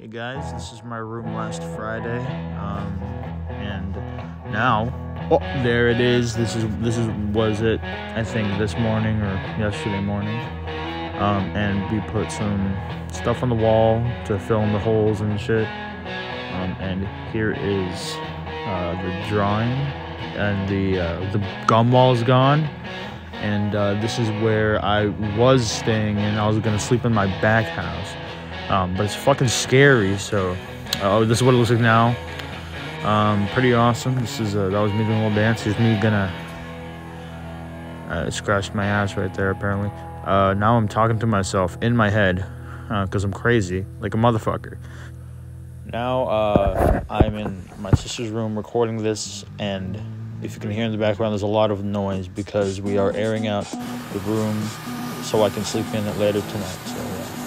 Hey guys, this is my room last Friday, um, and now, oh, there it is. This is this is was it? I think this morning or yesterday morning, um, and we put some stuff on the wall to fill in the holes and shit. Um, and here is uh, the drawing, and the uh, the gum wall is gone. And uh, this is where I was staying, and I was gonna sleep in my back house. Um, but it's fucking scary. So, oh, this is what it looks like now. Um, pretty awesome. This is uh, that was me doing a little dance. Here's me gonna uh, scratch my ass right there. Apparently, uh, now I'm talking to myself in my head because I'm crazy, like a motherfucker. Now uh, I'm in my sister's room recording this, and if you can hear in the background, there's a lot of noise because we are airing out the room so I can sleep in it later tonight. So.